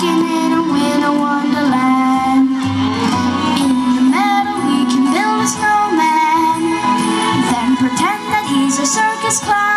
walking in a winter wonderland. In the meadow we can build a snowman, then pretend that he's a circus clown.